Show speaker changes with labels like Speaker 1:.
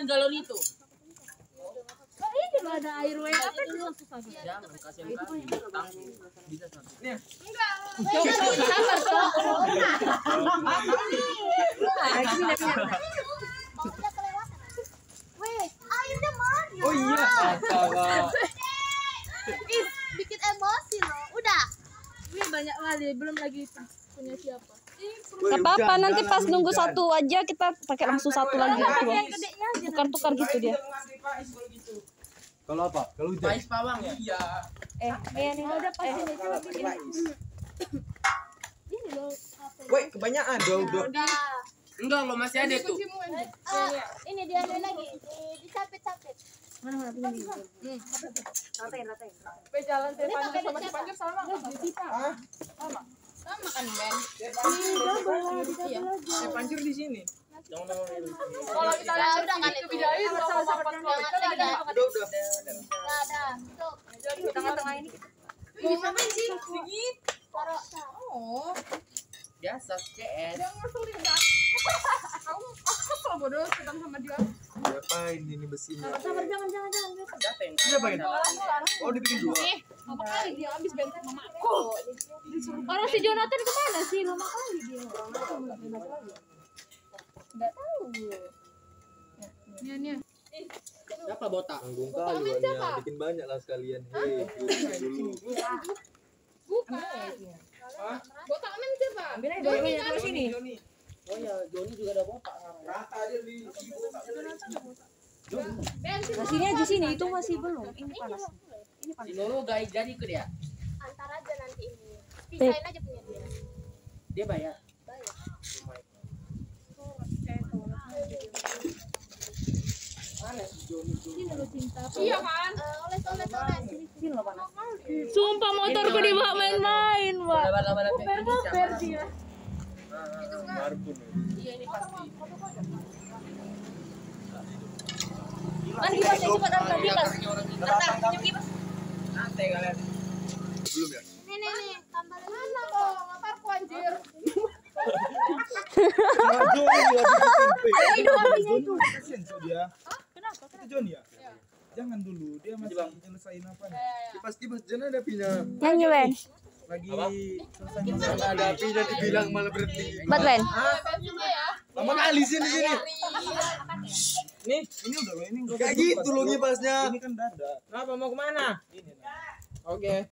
Speaker 1: jangan galon itu.
Speaker 2: Oh, ini ada air weh apa itu susah
Speaker 1: Jangan kasih yang tanggung. Bisa satu.
Speaker 3: Maunya kelewatan. Weh, airnya mandi.
Speaker 4: Oh iya.
Speaker 3: Ih, bikin emosi loh. Udah.
Speaker 2: Wih banyak kali belum lagi punya siapa
Speaker 5: Gak apa-apa nanti pas nunggu satu aja kita pakai langsung satu lagi gitu loh. Tukar-tukar gitu dia.
Speaker 4: Kalau apa? Kalau hujan.
Speaker 1: Pais pawang ya? Iya.
Speaker 5: Eh, eh nih
Speaker 2: udah pas ini coba bikin ini loh apa
Speaker 4: Woi, kebanyakan. Udah. Udah.
Speaker 1: Enggak lo masih ada tuh.
Speaker 3: Ah, ini dia ada lagi. Di- Dicapit-capit.
Speaker 2: jalan saya panjang sama si panjang sama
Speaker 1: Sama kan Ben.
Speaker 4: Saya pancur di sini.
Speaker 1: Jangan
Speaker 2: kalau kita
Speaker 3: Udah, udah kan itu.
Speaker 2: videoin sama sama
Speaker 3: Jangan. Udah,
Speaker 4: Udah, udah.
Speaker 3: Tutup.
Speaker 5: tengah-tengah ini.
Speaker 3: Mau ngapain sih? Taruh.
Speaker 2: oh
Speaker 1: Biasa CS.
Speaker 2: ngeselin kan aku aku kesel bodoh sedang sama dia
Speaker 4: Ngapain ini besinya?
Speaker 2: sabar jangan jangan jangan
Speaker 4: Bang. Oh, dibikin dua.
Speaker 2: lama kali dia habis bensin mamaku orang si Jonathan ke mana sih lama kali dia nggak tahu Nih, nih.
Speaker 1: Siapa botak?
Speaker 4: Tanggung kali banyak. Bikin banyak lah sekalian. Hei, dulu.
Speaker 2: Bukan. Botak amin siapa?
Speaker 5: Ambil aja dulu yang di sini.
Speaker 1: Oh ya, Joni juga ada botak sekarang.
Speaker 4: Rata aja di
Speaker 5: Nah, sini aja sini itu masih belum. Ini panas. Ini panas.
Speaker 1: Guys jadi ke dia.
Speaker 3: Antar aja nanti ini. Pisahin aja punya dia.
Speaker 1: Dia bayar. Mana si Joni tuh?
Speaker 2: Ini lo cinta. Iya kan?
Speaker 3: Eh, oles, oles, oles.
Speaker 2: Sumpah motorku dibawa main-main, Pak. Ber-ber dia.
Speaker 5: Kan kita cepat pas.
Speaker 1: Nanti kalian.
Speaker 4: Belum ya?
Speaker 3: Nih, nih, nih. Tambah
Speaker 2: Mana kok? Ngaparku anjir.
Speaker 4: Ayo, itu itu. Kasian so dia.
Speaker 2: Kenapa?
Speaker 4: Ya? Jangan dulu, dia masih nyelesain apa nih? Kipas kipas jangan ada apinya.
Speaker 5: Nyanyi Wen.
Speaker 4: Lagi selesai masak. ada apinya dibilang malah berhenti.
Speaker 2: Ya.
Speaker 4: Lama kali sini sini.
Speaker 1: Nih,
Speaker 4: Ini udah lo ini. Kayak gitu lo ngipasnya. Ini kan dada.
Speaker 1: kenapa mau ke
Speaker 4: mana?
Speaker 1: Oke.